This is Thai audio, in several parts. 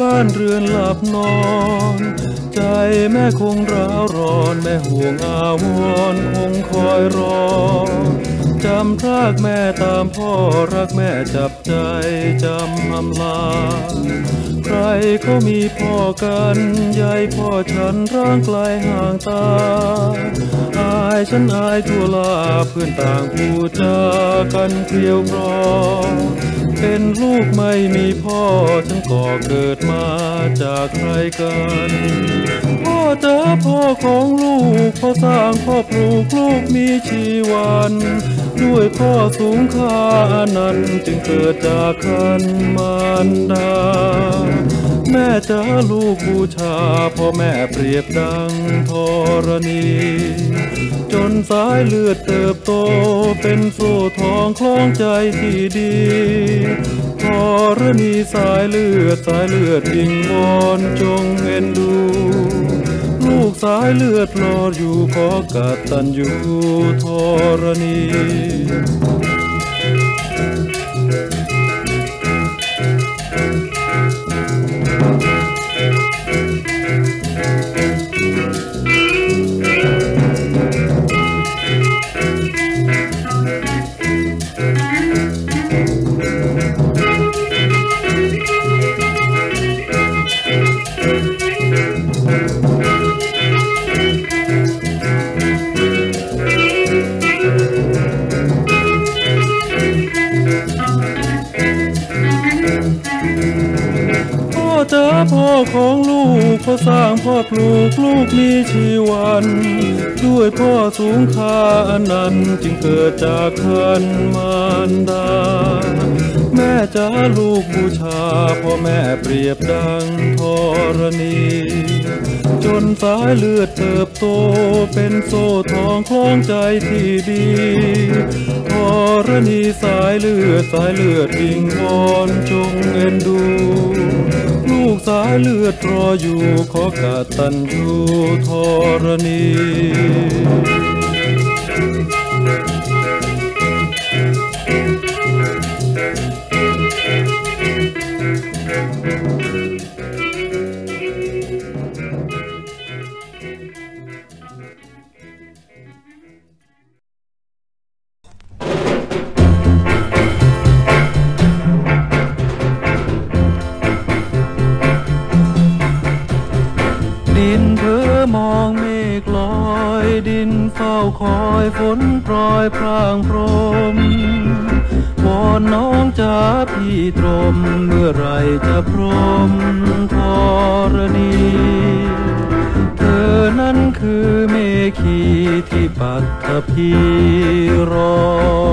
บ้านเรือนหลับนอน ใจแม่คงร้าวร้อน แม่ห่วงอาวรคงคอยรอจำรากแม่ตามพ่อรักแม่จับใจจำอำลา ใครก็มีพ่อกันยายพ่อฉันร่างไกลห่างตา อายฉันอายทั่วลาเพื่อนต่างพูดจากันเกลียวกรอ เป็นลูกไม่มีพ่อฉันก็เกิดมาจากใครกัน พ่อเจอพ่อของลูกพ่อสร้างพ่อปลูกลูกมีชีวันด้วยพ่อสูงค่านั้นจึงเกิดจากคันมารดา แม่จ้าลูกบูชาพ่อแม่เปรียบดังธรณี นสายเลือดเติบโต เป็นโซ่ทองคล้องใจที่ดีธรณีสายเลือดสายเลือดยิงวอนจงเอ็นดู ลูกสายเลือดรออยู่ขอกัดตันอยู่ธรณี พ่อสร้างพ่อปลูกลูกมีชีวัน ด้วยพ่อสูงค่าอันนั้นจึงเกิดจากคันมารดา แม่จ้าลูกบูชาพ่อแม่เปรียบดังธรณี จนสายเลือดเติบโตเป็นโซ่ทองคล้องใจที่ดีธรณีสายเลือดสายเลือดวิงวอนจงเอ็นดู ลูกสายเลือดรออยู่ขอกตันอยู่ธรณี พรางพรมวอนน้องจ้าพี่ตรม เมื่อไรจะพรมธรณี เธอนั้นคือเมขีที่ปัตตภีรอ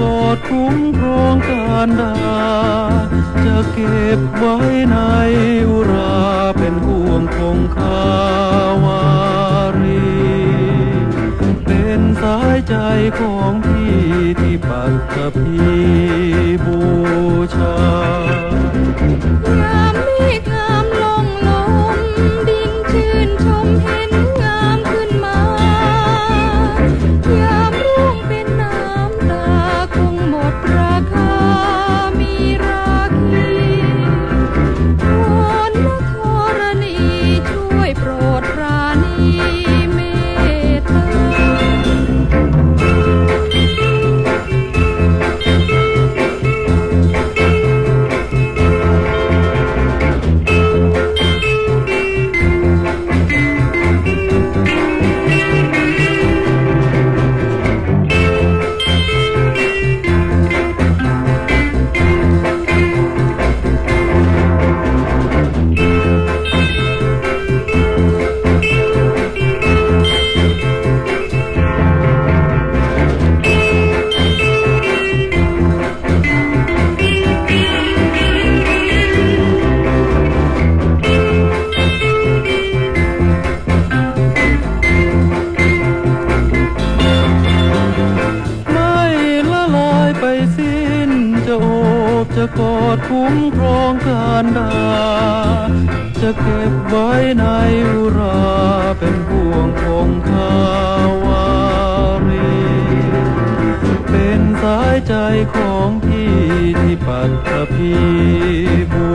กอดคุ้มครองการดา จะเก็บไว้ในอุราเป็นห่วงคงคาวารี เป็นสายใจของพี่ที่ปัตตพีบูชา มครองการดาจะเก็บไว้ในอุราเป็นห่วงคงคาวารี เป็นสายใจของพี่ที่ปัตตภีบู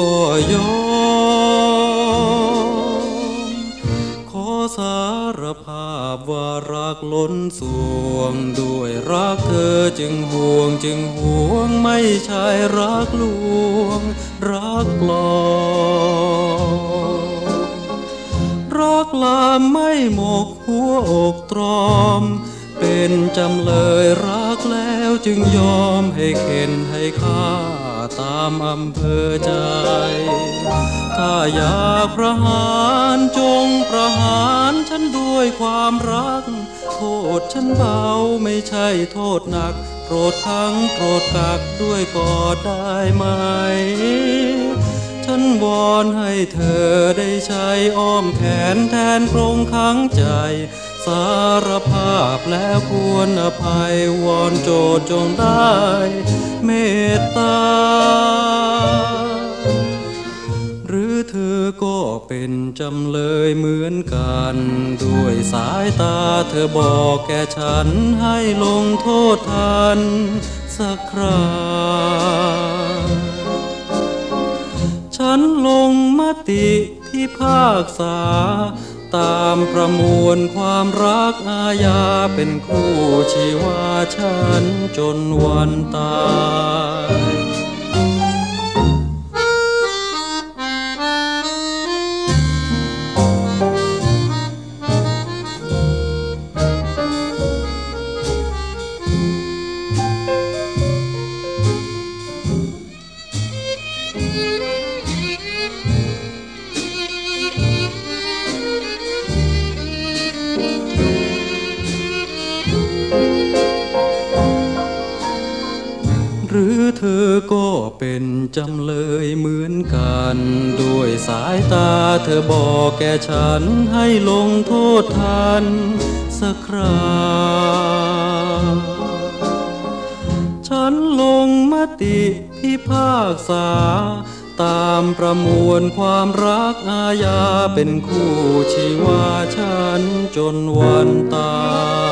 ก็ยอม ขอสารภาพว่ารักล้นสวง ด้วยรักเธอจึงห่วงจึงห่วงไม่ใช่รักลวง รักปลอมรักลามไม่หมกหัวอกตรอมเป็นจำเลยรักแล้วจึงยอมให้เข็นให้ฆ่าามอำเภอใจ ถ้าอยากประหารจงประหารฉันด้วยความรัก โทษฉันเบาไม่ใช่โทษหนัก โปรดทั้งโปรดกักด้วยก็ได้ไหม ฉันวอนให้เธอได้ใช้อ้อมแขนแทนกรงขังใจ สารภาพแล้วควรอภัยวอนโจทย์จงได้เมตตา หรือเธอก็เป็นจำเลยเหมือนกัน ด้วยสายตาเธอบอกแก่ฉันให้ลงโทษทันสักคราฉันลงมติที่ภาคษา ตามประมวลความรักอาญาเป็นคู่ชีวาฉันจนวันตาย อก็เป็นจำเลยเหมือนกัน ด้วยสายตาเธอบอกแก่ฉันให้ลงโทษทันสักคราฉันลงมติพิพากษา ตามประมวลความรักอาญาเป็นคู่ชีวาฉันจนวันตาย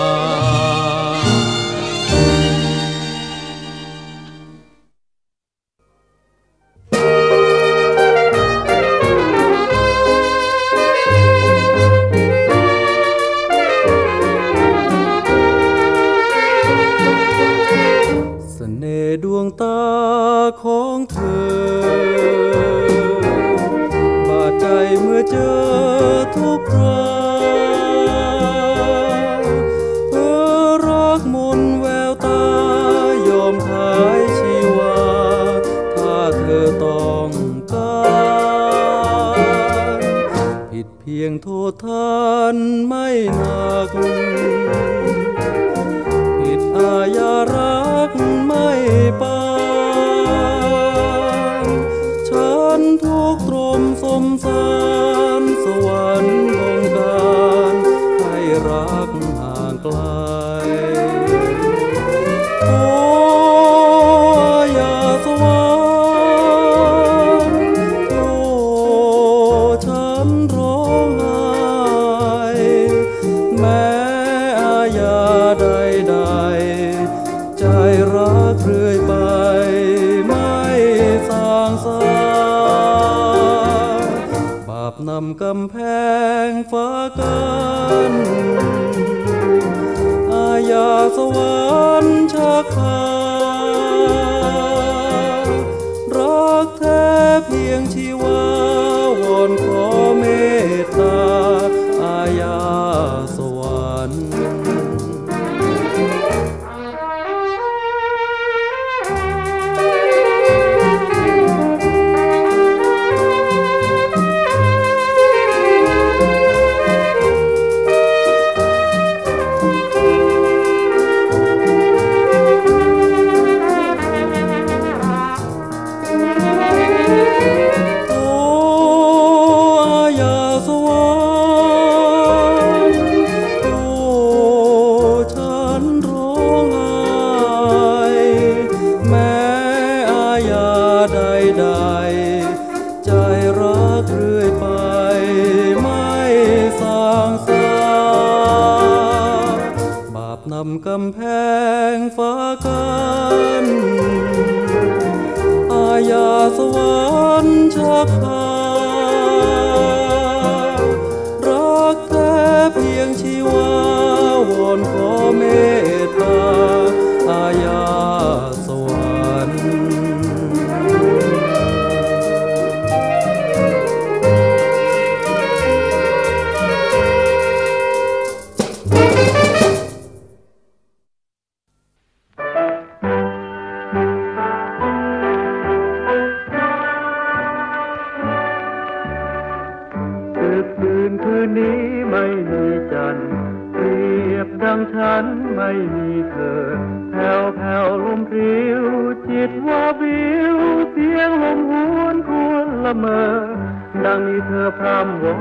เธอพร่ำวอ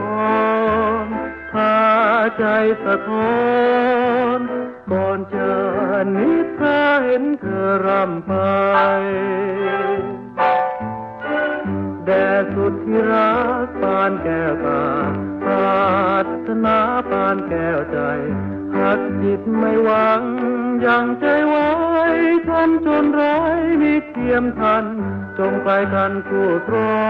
นพาใจสะท้อนก่อนเจอนิทราเห็นเธอร่ำไปแด่สุดที่รักปานแก้วตาปารถนาปานแก้วใจหักจิตไม่หวังยังใจไว้ทันจนไร้มีเทียมทัน จงไปทันคู่ตรอ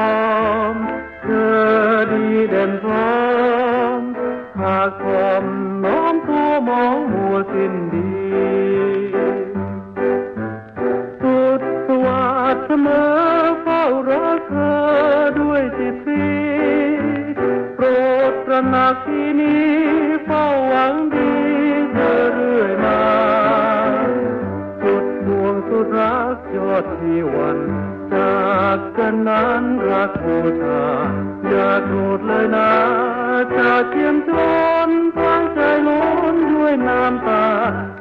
ม Schön den Baum, Tag vom Norm, Tomor, Mur sind die. นนั้นรักบูชาอย่าโกรธเลยนะจะเทียมจนทางใจล้นด้วยน้ำตา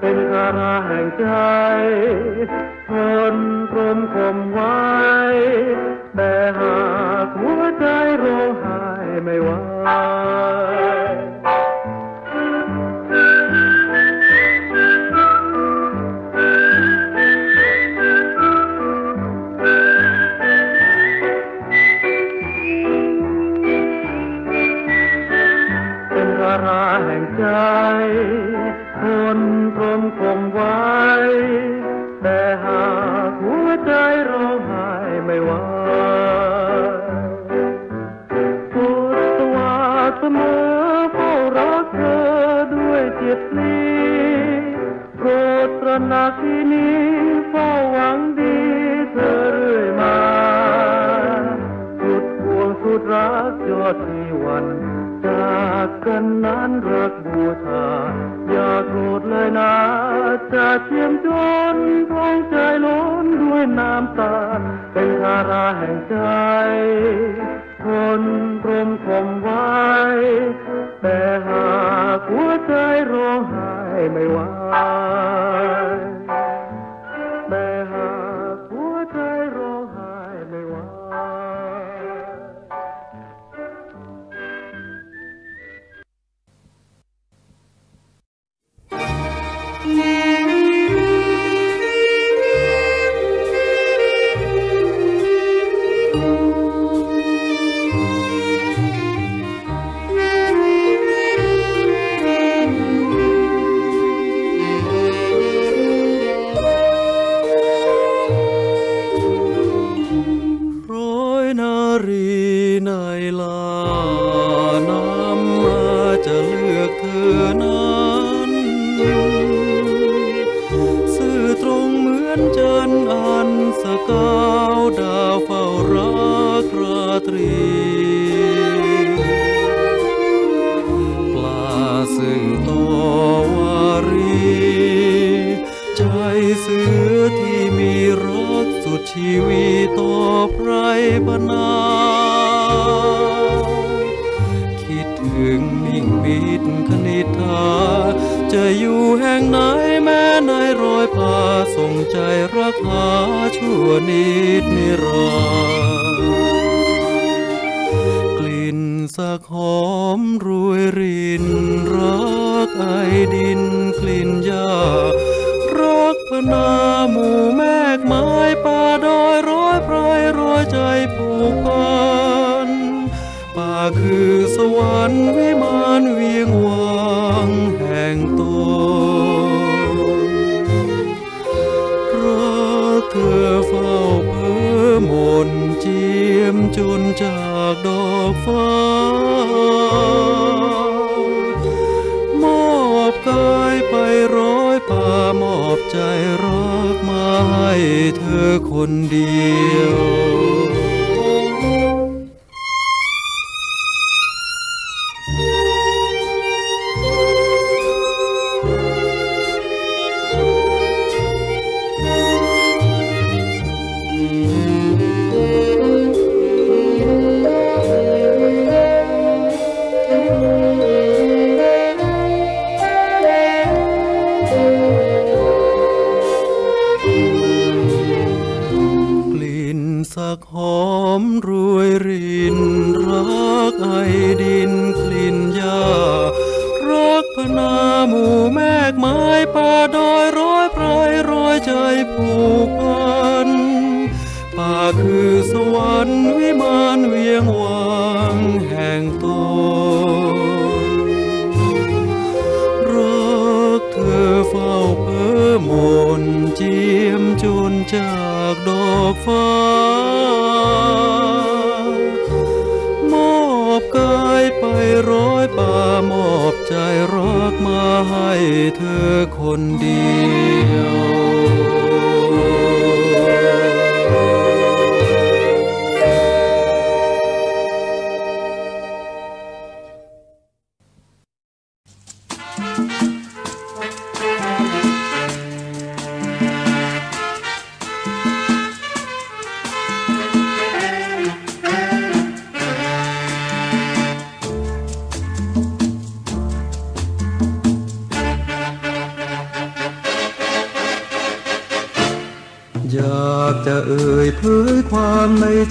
เป็นคาราแห่งใจทนกลมข่มไว้แต่หา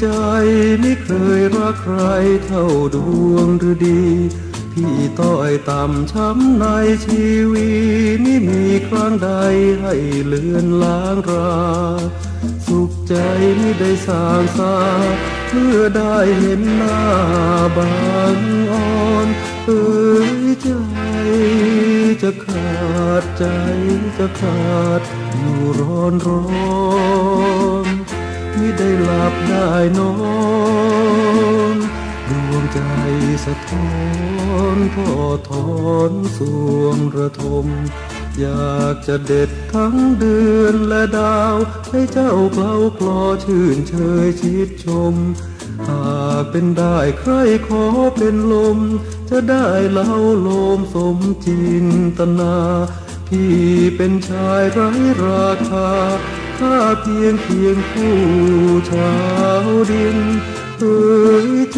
ใจไม่เคยรักใครเท่าดวงฤดี พี่ต้อยต่ำช้ำในชีวิตไม่มีครั้งใดให้เลือนล้างรา สุขใจไม่ได้สร้างสาเมื่อได้เห็นหน้าบางอ่อนเอ่ยใจจะขาดใจจะขาดอยู่ร้อนร้อน ได้หลับได้นอนดวงใจสะท้อนพ่อทอนสวงระทม อยากจะเด็ดทั้งเดือนและดาว ให้เจ้าเคล้าคลอชื่นเชยชิดชม หากเป็นได้ใครขอเป็นลม จะได้เล่าลมสมจินตนา พี่เป็นชายไร้ราคา ข้าเพียงเพียงผู้ชาวดินเอ่ยใจ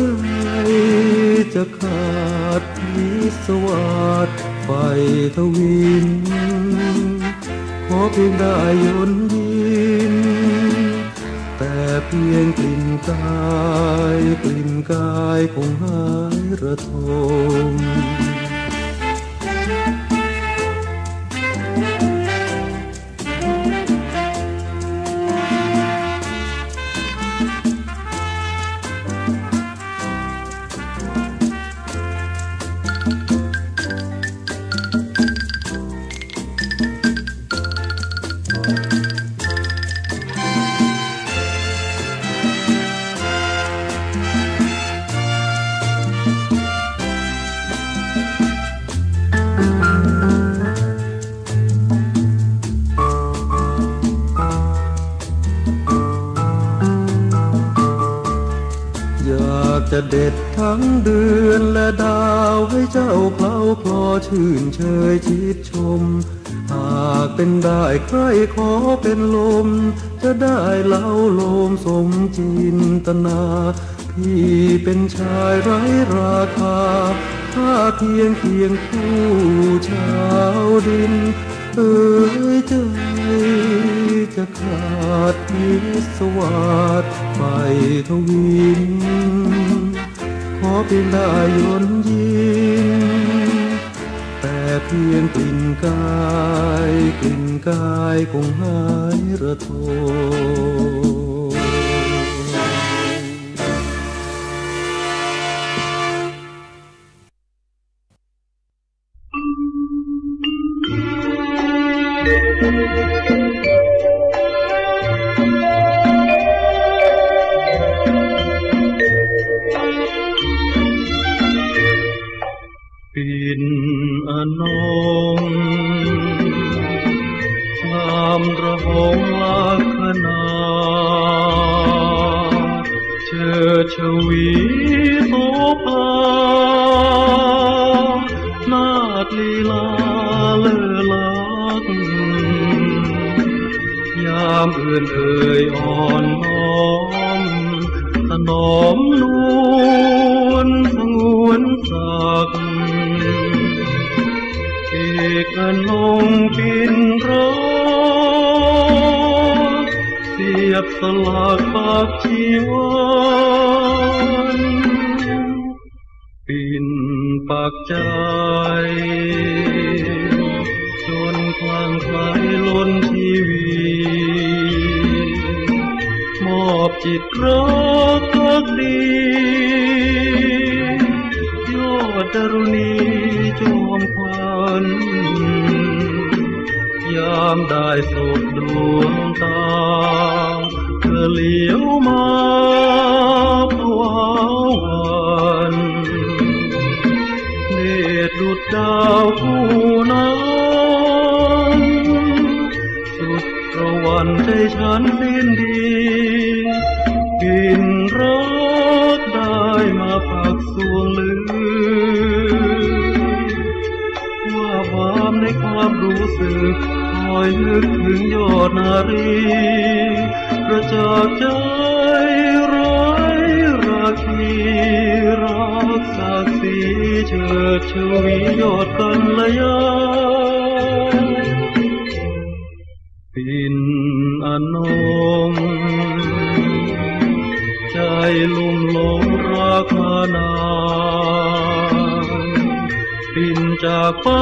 จะขาดพิสวาสไฟทวิน ขอเพียงได้ยนยิน แต่เพียงกลิ่นกาย กลิ่นกายคงหายระทม เพียงเพียงผู้ชาวดิน เอ้ยใจจะขาดพิสวาสไปทวิน ขอเพียงได้ยนยินแต่เพียงกลิ่นกายกลิ่นกายคงหายระทม อบจิตรักพักดียอดดรุณีจอมควันยามได้สบดวงตาเธอเลี้ยวมาภาวาวันเนตรดุดดาวผู้นั้น สุดประวันใจฉัน ความรู้สึกคอยนึกถึงยอดนารีกระจากใจร้ายราคีรักศักดิ์ศรีเชิดชวียอดกันละยาปินอนงใจลุ่มหลงรักมานานปินจากฟ้า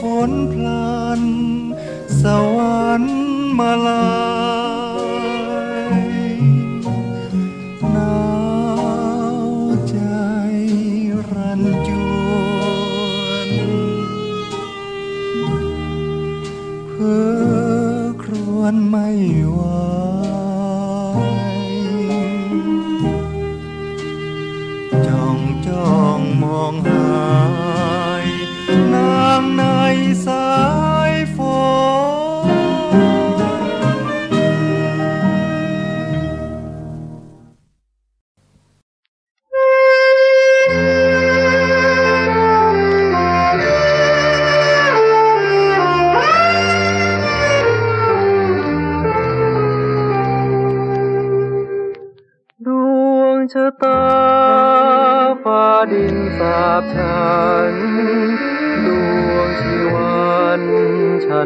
ฝนพลัน สวรรค์มาลา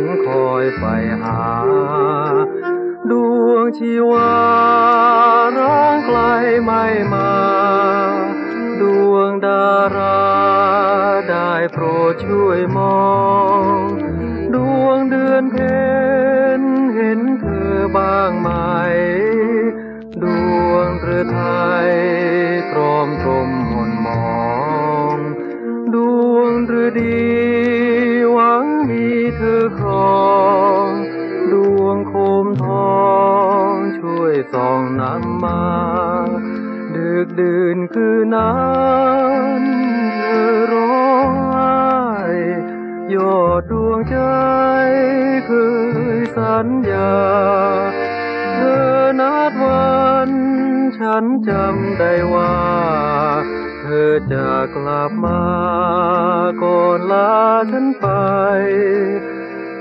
นคอยไปหา คืนนั้นเธอร้องไห้ยอดดวงใจเคยสัญญา เธอนัดวันฉันจำได้ว่า เธอจะกลับมาก่อนลาฉันไป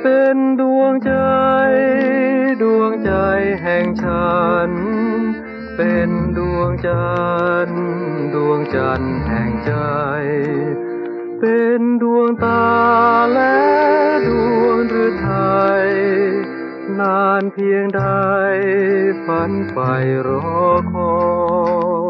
เป็นดวงใจดวงใจแห่งฉัน เป็นดวงจันทร์ วงจันทร์แห่งใจ เป็นดวงตาและดวงฤทัยนานเพียงใดฝันใฝ่รอคอย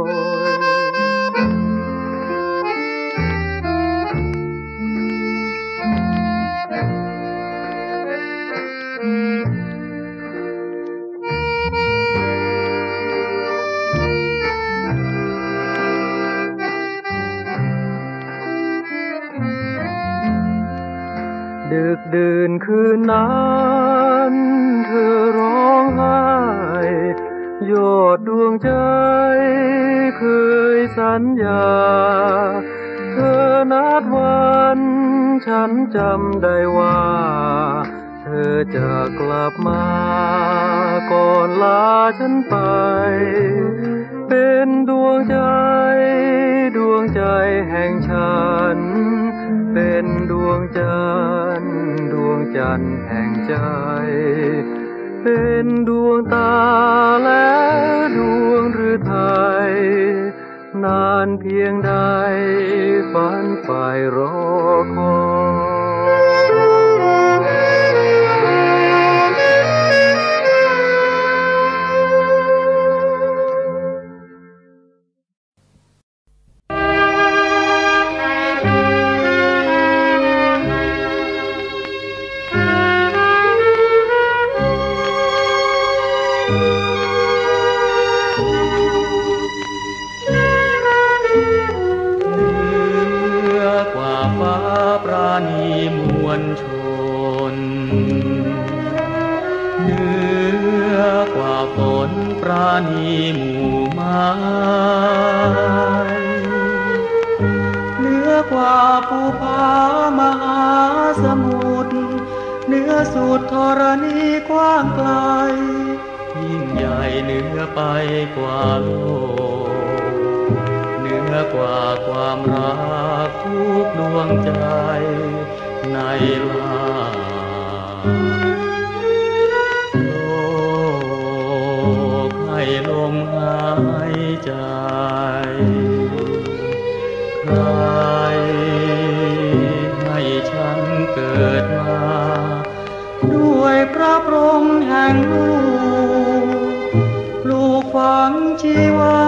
ดื่นคืนนั้นเธอร้องไห้ยอดดวงใจเคยสัญญา เธอนัดวันฉันจำได้ว่า เธอจะกลับมาก่อนลาฉันไป เป็นดวงใจดวงใจแห่งฉัน เป็นดวงจันทร์ จันทร์แห่งใจ เป็นดวงตาและดวงฤทัยนานเพียงใดฝันฝ่รอคอย ราณีหมู่ไม้เหนือกว่าภูผามหาสมุทรเหนือสุดธรณีกว้างไกล ยิ่งใหญ่เหนือไปกว่าโลกเหนือกว่าความรักทุกดวงใจในลา ให้ลมหายใจใครให้ฉันเกิดมา ด้วยพระพรหมแห่งลูกปลูกฝังชีวา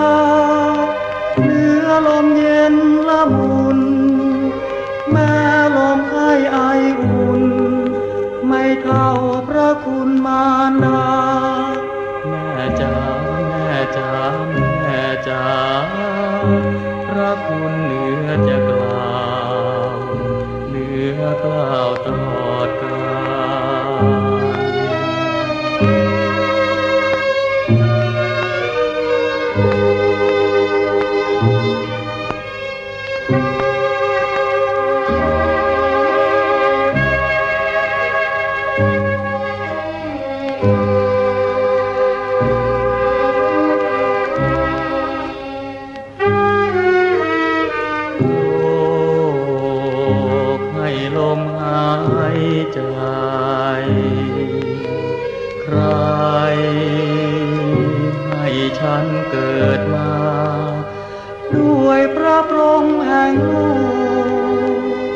เนื้อลมเย็นละมุน แม่ลมให้ไออุ่น ไม่เท่าพระคุณมารดา แม่จ๋า แม่จ๋าแม่จ๋าพระคุณเหนือจะกล่าวเหนือกล่าวตา ใจ ใคร ให้ฉันเกิดมา ด้วยพระพรหมแห่งลูก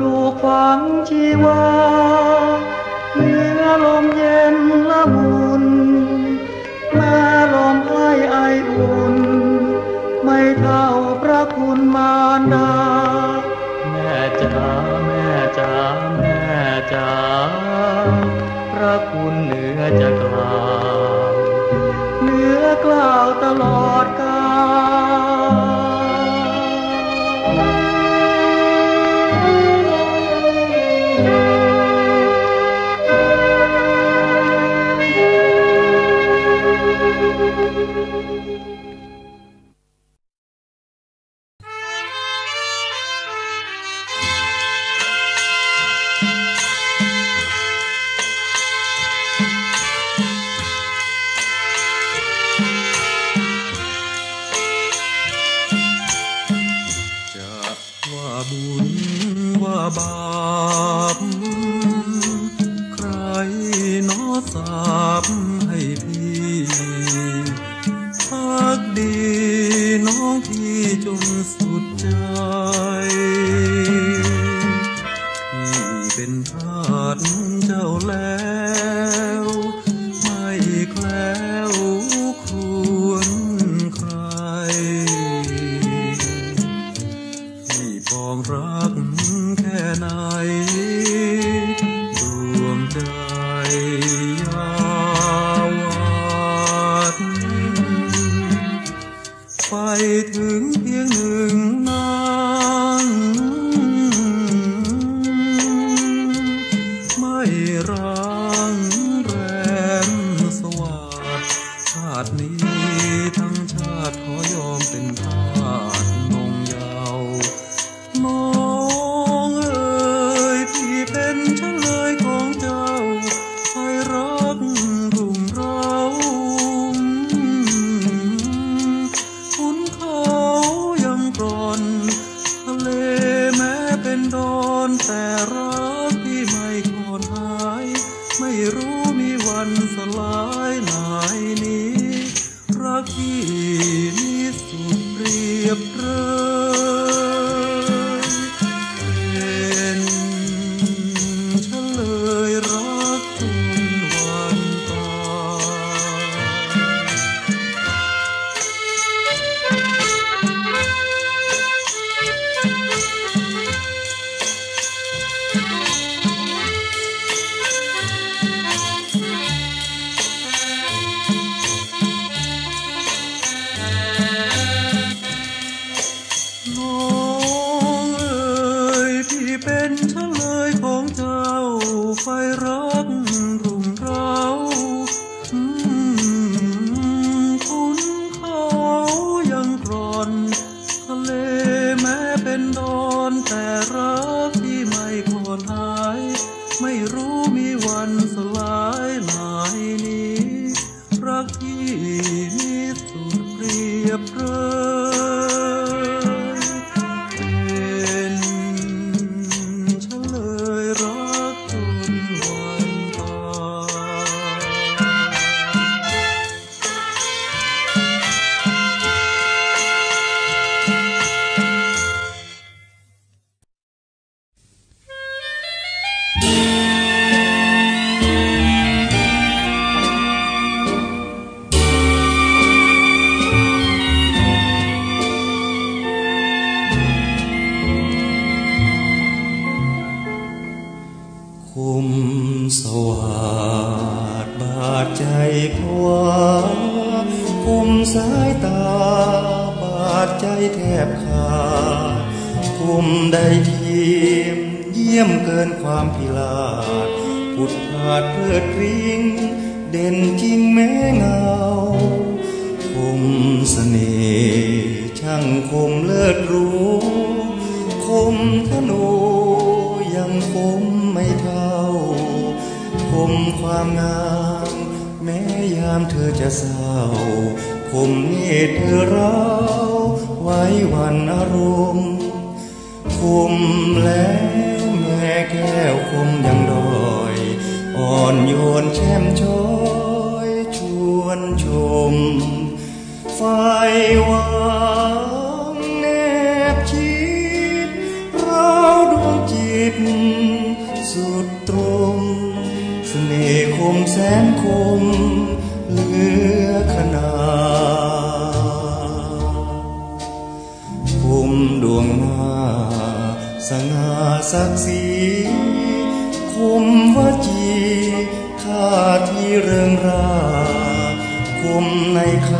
ลูกฝังชีวา อจะกล่าวเหนือกล่าวตลอด พักดีน้องพี่จนสุดใจ สว่างบาดใจพวงคุมสายตาบาดใจแทบขาดคุมได้ทีมเยี่ยมเกินความพิลาดพุดผาดเพื่อริ้งเด่นจริงแม้เงาคมเสน่ห์ช่างคมเลิศรู้ คมธนูยังคม มความงาม แม้ยามเธอจะเศร้าคมเนตรเธอเราไว้วันอารมณ์คมแล้วแม่แก้วคมยังดอย อ่อนโยนแช่มช้อย ชวนชมไฟว นคมเหลือขนาคมดวงหน้าสง่าศักดิ์ศรีคมวจีท่าที่เริงราคมในค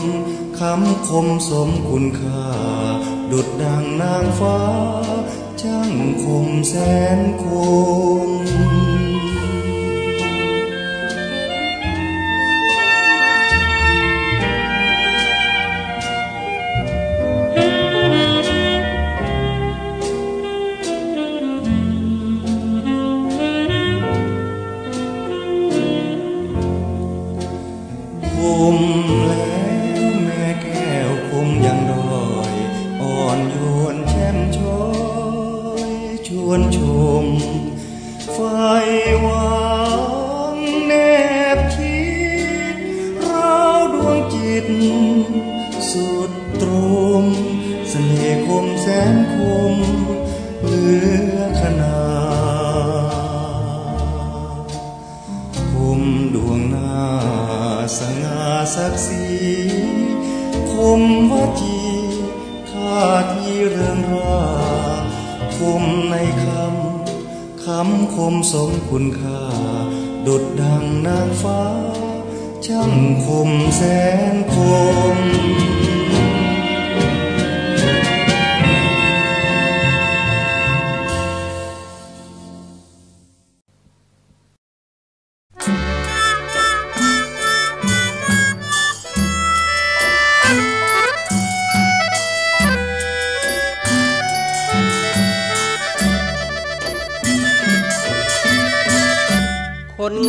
ำคำคมสมคุณค่า ดุดดังนางฟ้า ช่างคมแสนคม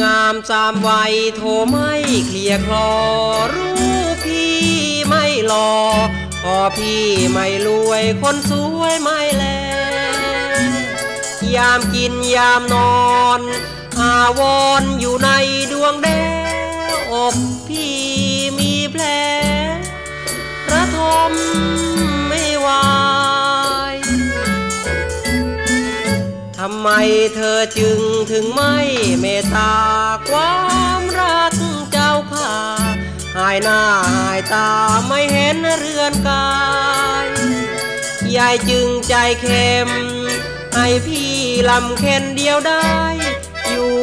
งามสามวัยโทไม่เคลียคลอรู้พี่ไม่หลอพอพี่ไม่รวยคนสวยไม่แล ยามกินยามนอนอาวรณ์อยู่ในดวงแดงอกพี่มีแผลระทมไม่หวทำไมเธอจึงถึงไม่เมตตาความรักเจ้าค่าหายหน้าหายตาไม่เห็นเรือนกายยายจึงใจเค็ม ให้พี่ลำเค็นเดียวได้ อยู่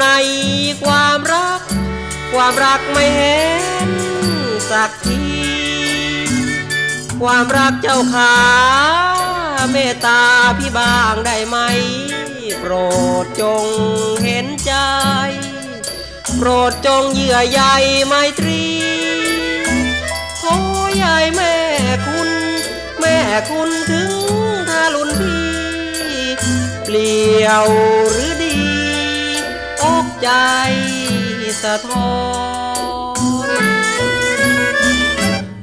ในความรัก ความรักไม่เห็นสักทีความรักเจ้าขาเมตตาพี่บ้างได้ไหม โปรดจงเห็นใจ โปรดจงเยื่อใยไมตรีโอ้ยแม่คุณ แม่คุณถึงทารุณพี่เปลี่ยวหรือดี อกใจสะท้อน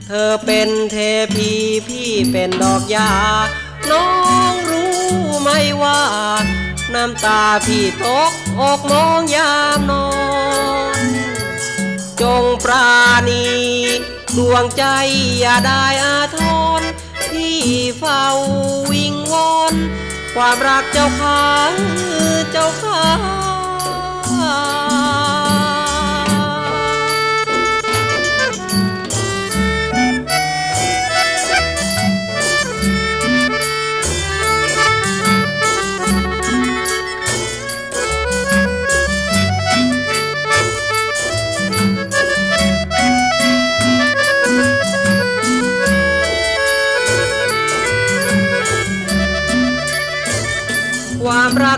เธอเป็นเทพีพี่เป็นดอกยาน้องรู้ไหมว่า น้ำตาพี่ตกอกมองยามนอน จงปราณีดวงใจอย่าได้อาทรพี่เฝ้าวิงวอนความรักเจ้าค้าเจ้าค้า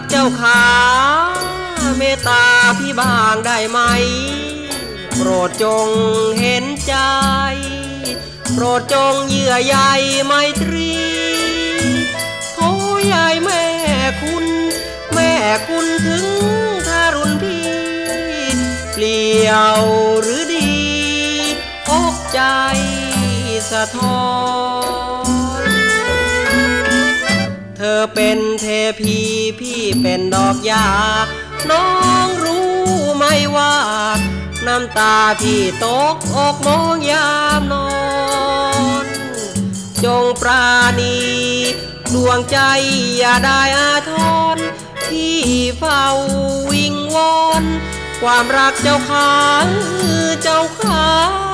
เจ้าขาเมตตาพี่บางได้ไหม โปรดจงเห็นใจ โปรดจงเยื่อใยไมตรีโทยายแม่คุณ แม่คุณถึงทารุณพี่เปลี่ยวหรือดีอกใจสะท้อน เธอเป็นเทพีพี่เป็นดอกยา น้องรู้ไหมว่า น้ำตาพี่ตกอกมองยามนอน จงปราณีดวงใจอย่าได้อาทรที่เฝ้าวิงวอนความรักเจ้าขาเจ้าขาอ